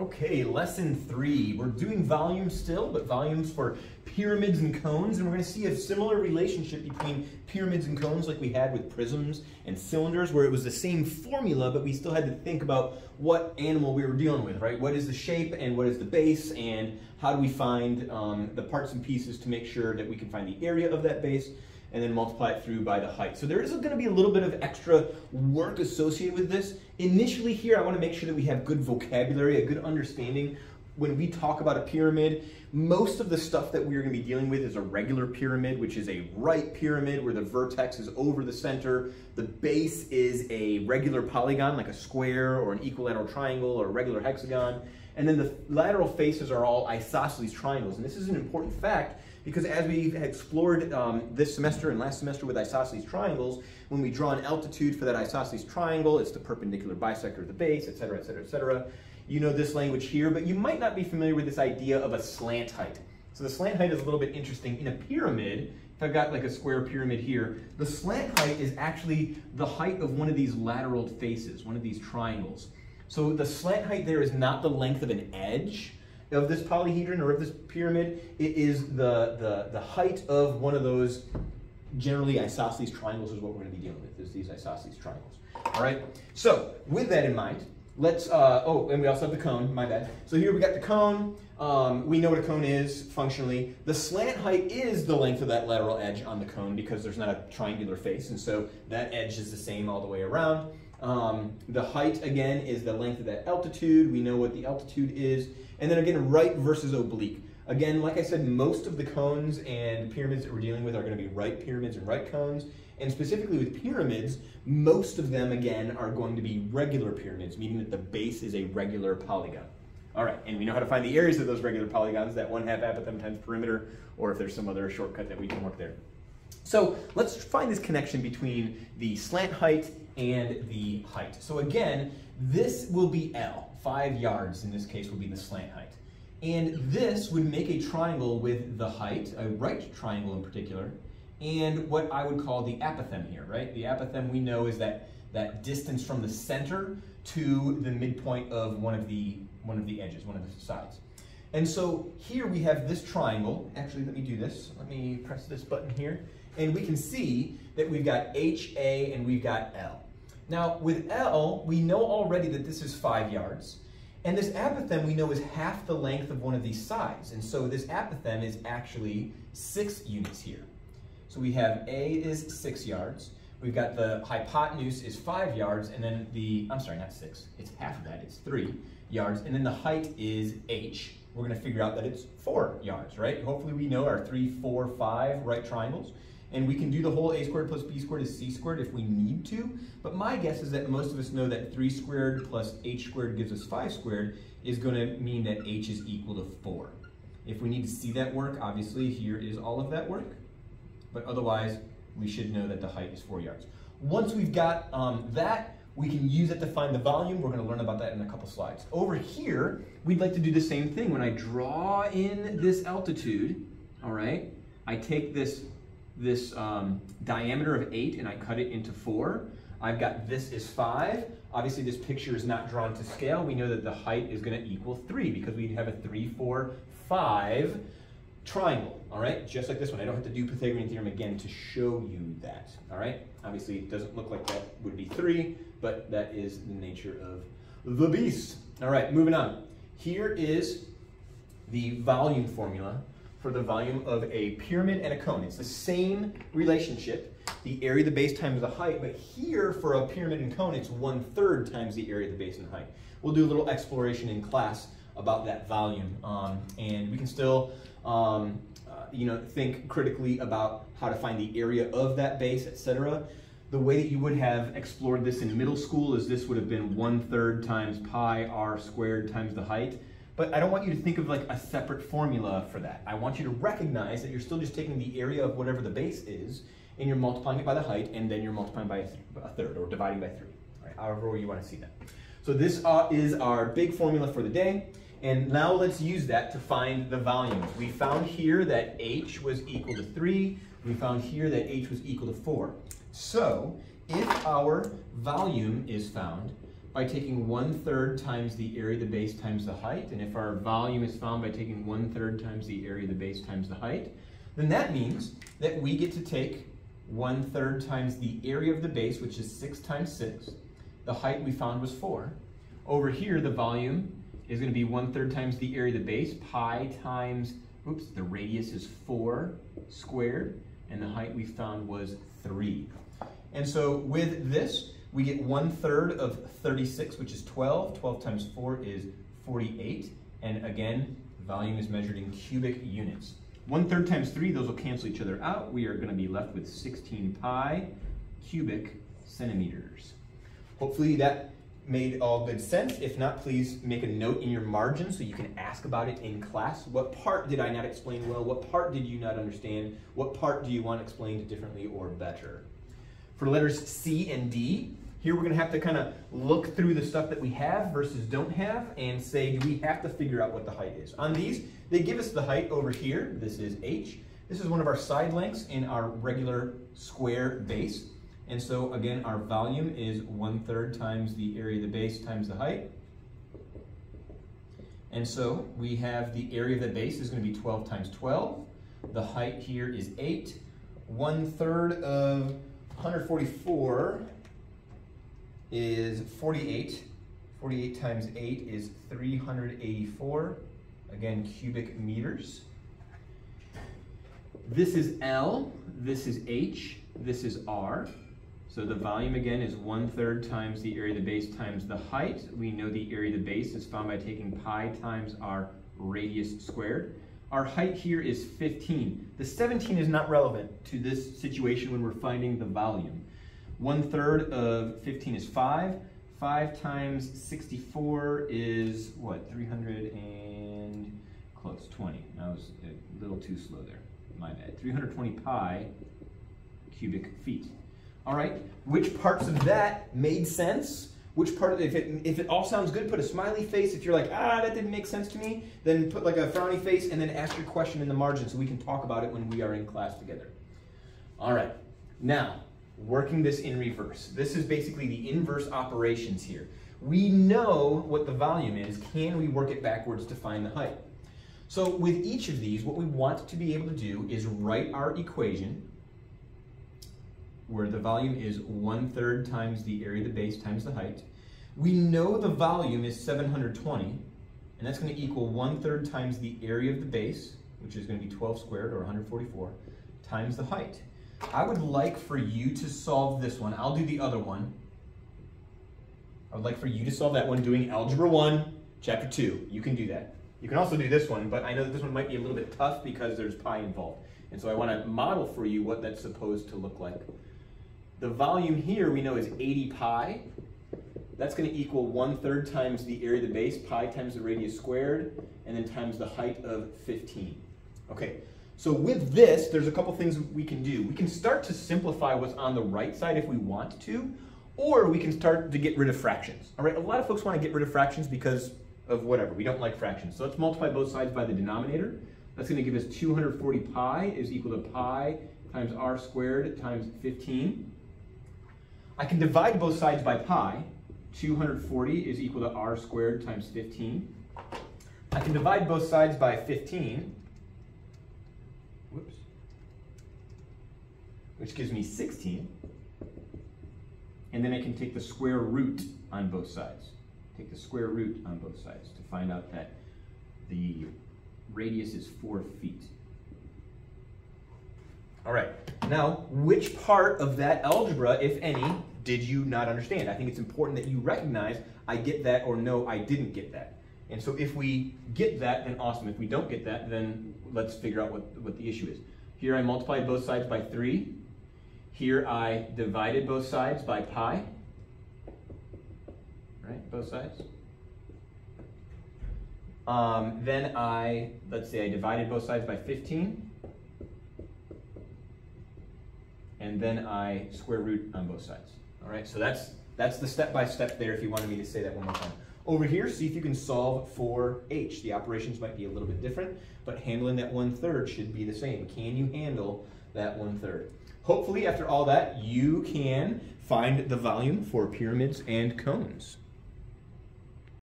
Okay, lesson three. We're doing volumes still, but volumes for pyramids and cones, and we're going to see a similar relationship between pyramids and cones like we had with prisms and cylinders, where it was the same formula, but we still had to think about what animal we were dealing with, right? What is the shape and what is the base, and how do we find um, the parts and pieces to make sure that we can find the area of that base and then multiply it through by the height. So there is going to be a little bit of extra work associated with this. Initially here, I want to make sure that we have good vocabulary, a good understanding. When we talk about a pyramid, most of the stuff that we're going to be dealing with is a regular pyramid, which is a right pyramid where the vertex is over the center. The base is a regular polygon, like a square or an equilateral triangle or a regular hexagon. And then the lateral faces are all isosceles triangles. And this is an important fact because as we've explored um, this semester and last semester with isosceles triangles, when we draw an altitude for that isosceles triangle, it's the perpendicular bisector of the base, et cetera, et cetera, et cetera. You know this language here, but you might not be familiar with this idea of a slant height. So the slant height is a little bit interesting. In a pyramid, if I've got like a square pyramid here, the slant height is actually the height of one of these lateral faces, one of these triangles. So the slant height there is not the length of an edge, of this polyhedron or of this pyramid, it is the, the, the height of one of those generally isosceles triangles is what we're going to be dealing with, is these isosceles triangles. All right, so with that in mind, let's, uh, oh, and we also have the cone, my bad. So here we got the cone. Um, we know what a cone is functionally. The slant height is the length of that lateral edge on the cone because there's not a triangular face, and so that edge is the same all the way around. Um, the height, again, is the length of that altitude. We know what the altitude is. And then again, right versus oblique. Again, like I said, most of the cones and pyramids that we're dealing with are going to be right pyramids and right cones. And specifically with pyramids, most of them, again, are going to be regular pyramids, meaning that the base is a regular polygon. All right, and we know how to find the areas of those regular polygons, that one half apothem times perimeter, or if there's some other shortcut that we can work there. So let's find this connection between the slant height and the height. So again, this will be L, five yards in this case will be the slant height. And this would make a triangle with the height, a right triangle in particular, and what I would call the apothem here, right? The apothem we know is that, that distance from the center to the midpoint of one of the, one of the edges, one of the sides. And so here we have this triangle. Actually, let me do this. Let me press this button here. And we can see that we've got HA and we've got L. Now, with L, we know already that this is five yards. And this apothem we know is half the length of one of these sides. And so this apothem is actually six units here. So we have A is six yards. We've got the hypotenuse is five yards, and then the, I'm sorry, not six, it's half of that, it's three yards. And then the height is H. We're gonna figure out that it's four yards, right? Hopefully we know our three, four, five right triangles. And we can do the whole a squared plus b squared is c squared if we need to. But my guess is that most of us know that 3 squared plus h squared gives us 5 squared is going to mean that h is equal to 4. If we need to see that work, obviously here is all of that work. But otherwise, we should know that the height is 4 yards. Once we've got um, that, we can use it to find the volume. We're going to learn about that in a couple slides. Over here, we'd like to do the same thing. When I draw in this altitude, all right, I take this this um, diameter of 8 and I cut it into 4. I've got this is 5. Obviously this picture is not drawn to scale. We know that the height is going to equal 3 because we have a three, four, five triangle, all right? Just like this one. I don't have to do Pythagorean theorem again to show you that, all right? Obviously it doesn't look like that would be 3, but that is the nature of the beast. All right, moving on. Here is the volume formula for the volume of a pyramid and a cone. It's the same relationship, the area of the base times the height, but here for a pyramid and cone, it's one third times the area of the base and height. We'll do a little exploration in class about that volume, um, and we can still um, uh, you know, think critically about how to find the area of that base, etc. The way that you would have explored this in middle school is this would have been one third times pi r squared times the height. But I don't want you to think of like a separate formula for that. I want you to recognize that you're still just taking the area of whatever the base is, and you're multiplying it by the height, and then you're multiplying by a, th a third, or dividing by three, right? however you want to see that. So this uh, is our big formula for the day. And now let's use that to find the volumes. We found here that h was equal to 3. We found here that h was equal to 4. So if our volume is found by taking one third times the area of the base times the height, and if our volume is found by taking one third times the area of the base times the height, then that means that we get to take one third times the area of the base, which is six times six. The height we found was four. Over here, the volume is gonna be one third times the area of the base, pi times, oops, the radius is four squared, and the height we found was three. And so with this, we get one third of 36, which is 12. 12 times four is 48. And again, volume is measured in cubic units. One third times three, those will cancel each other out. We are gonna be left with 16 pi cubic centimeters. Hopefully that made all good sense. If not, please make a note in your margin so you can ask about it in class. What part did I not explain well? What part did you not understand? What part do you want explained differently or better? For letters C and D, here we're going to have to kind of look through the stuff that we have versus don't have and say, do we have to figure out what the height is? On these, they give us the height over here. This is h. This is one of our side lengths in our regular square base. And so again, our volume is one third times the area of the base times the height. And so we have the area of the base is going to be 12 times 12. The height here is 8. One third of 144 is 48. 48 times 8 is 384, again, cubic meters. This is L, this is H, this is R. So the volume again is one third times the area of the base times the height. We know the area of the base is found by taking pi times our radius squared. Our height here is 15. The 17 is not relevant to this situation when we're finding the volume. One third of 15 is five. Five times 64 is what, 300 and close, 20. I was a little too slow there, my bad. 320 pi cubic feet. All right, which parts of that made sense? Which part of if it, if it all sounds good, put a smiley face. If you're like, ah, that didn't make sense to me, then put like a frowny face and then ask your question in the margin so we can talk about it when we are in class together. All right, now, working this in reverse. This is basically the inverse operations here. We know what the volume is. Can we work it backwards to find the height? So with each of these, what we want to be able to do is write our equation where the volume is one third times the area of the base times the height. We know the volume is 720, and that's going to equal one third times the area of the base, which is going to be 12 squared or 144, times the height. I would like for you to solve this one. I'll do the other one. I would like for you to solve that one doing Algebra 1, Chapter 2. You can do that. You can also do this one, but I know that this one might be a little bit tough because there's pi involved. And so I want to model for you what that's supposed to look like. The volume here we know is 80 pi. That's going to equal one third times the area of the base, pi times the radius squared, and then times the height of 15. Okay, so with this, there's a couple things we can do. We can start to simplify what's on the right side if we want to, or we can start to get rid of fractions. All right, a lot of folks want to get rid of fractions because of whatever. We don't like fractions. So let's multiply both sides by the denominator. That's going to give us 240 pi is equal to pi times r squared times 15. I can divide both sides by pi. 240 is equal to r squared times 15. I can divide both sides by 15. Whoops. Which gives me 16. And then I can take the square root on both sides. Take the square root on both sides to find out that the radius is 4 feet. All right, now which part of that algebra, if any, did you not understand? I think it's important that you recognize I get that or no, I didn't get that. And so if we get that, then awesome. If we don't get that, then let's figure out what, what the issue is. Here I multiplied both sides by 3. Here I divided both sides by pi. Right, both sides. Um, then I, let's say I divided both sides by 15. And then I square root on both sides. All right, so that's that's the step-by-step -step there if you wanted me to say that one more time. Over here, see if you can solve for h. The operations might be a little bit different, but handling that one-third should be the same. Can you handle that one-third? Hopefully, after all that, you can find the volume for pyramids and cones.